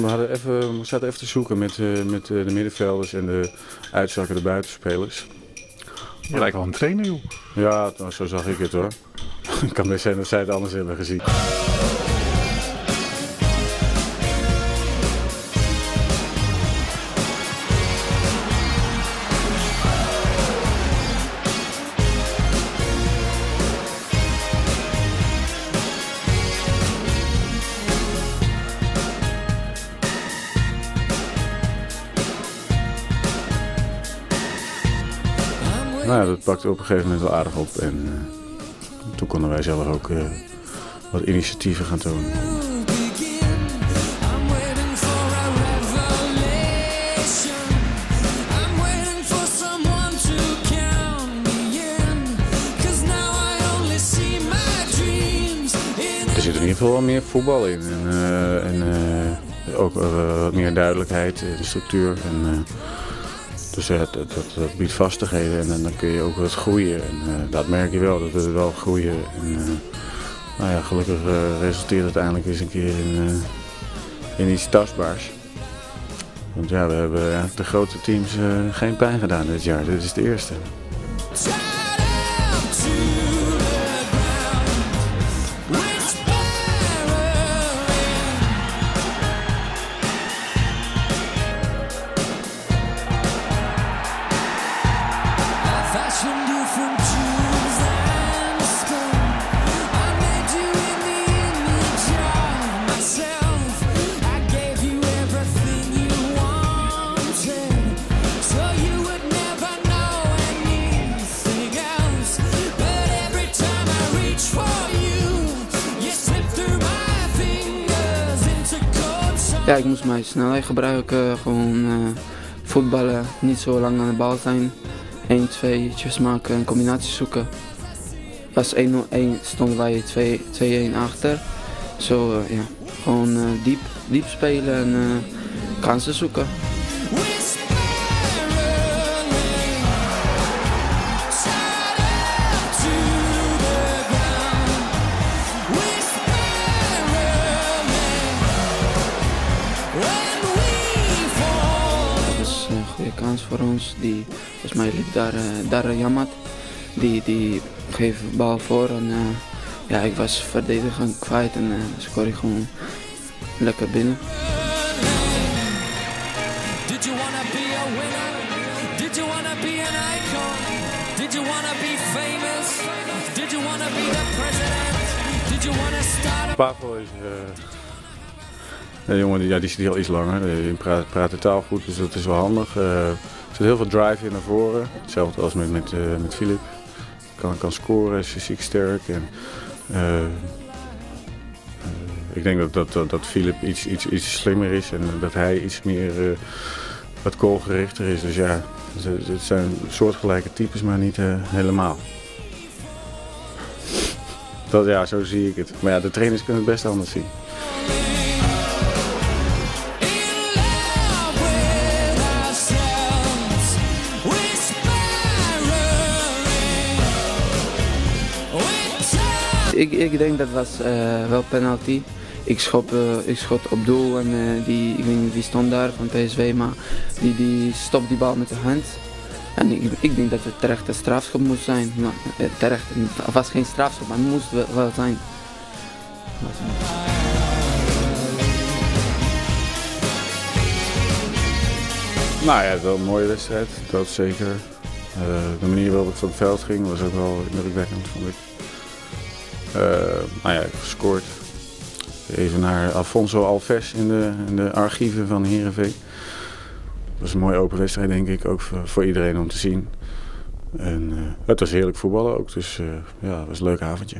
We, hadden even, we zaten even te zoeken met, uh, met uh, de middenvelders en de uitzakkende buitenspelers. Je lijkt wel een trainer, joh. Ja, nou, zo zag ik het hoor. Het kan best zijn dat zij het anders hebben gezien. Nou ja, dat pakte op een gegeven moment wel aardig op. En uh, toen konden wij zelf ook uh, wat initiatieven gaan tonen. Er zit in ieder geval wel meer voetbal in. En, uh, en ook wat meer duidelijkheid de structuur. En, dus ja, dat, dat, biedt vastigheden en, dan kun je ook wat groeien. En uh, dat merk je wel, dat we wel groeien. En, uh, nou ja, gelukkig resulteert het uiteindelijk eens een keer in, in iets tastbaars. Want ja, we hebben de grote teams geen pijn gedaan dit jaar. Dit is de eerste. Ja, ik moest mijn snelheid gebruiken, gewoon uh, voetballen, niet zo lang aan de bal zijn. 1, 2 maken en combinaties zoeken. Was 1-0-1 stonden wij 2-1 achter. Zo uh, ja, gewoon uh, diep, diep spelen en kansen zoeken. Die, volgens mij liep daar, uh, daar Yamat. Die, die geeft de bal voor en uh, ja, ik was verdedigend kwijt en uh, ik gewoon lekker binnen. Did you wanna be a winner? Did you wanna be an icon? Did you wanna be famous? Did you wanna be the president? Did you wanna start a... Pavel is... De jongen ja, die zit heel iets langer. Die praat, praat de taal goed, dus dat is wel handig. Uh, er zit heel veel drive in naar voren. Hetzelfde als met, met, uh, met Philip. Kan, kan scoren, is fysiek sterk. En, uh, ik denk dat, dat, dat, dat Philip iets, iets, iets slimmer is en dat hij iets meer wat goalgerichter is. Dus ja, het zijn soortgelijke types, maar niet helemaal. Dat, ja, zo zie ik het. Maar ja, de trainers kunnen het best anders zien. Ik, ik denk dat was uh, wel penalty. Ik, schop, uh, ik schot op doel en uh, die, ik weet stond daar van PSV, maar die, die stopt die bal met de hand. En ik, ik denk dat het terecht een strafschop moest zijn. Terecht, het was geen strafschop, maar het moest wel, zijn. Nou ja, het wel een mooie wedstrijd, dat zeker. De manier waarop het van het veld ging was ook wel indrukwekkend, vond ik. Uh, nou ja, gescoord. Even naar Alfonso Alves in de, in de archieven van Heerenveen. Het was een mooie open wedstrijd denk ik, ook voor, iedereen om te zien. En uh, het was heerlijk voetballen ook, dus uh, ja, het was een leuk avondje.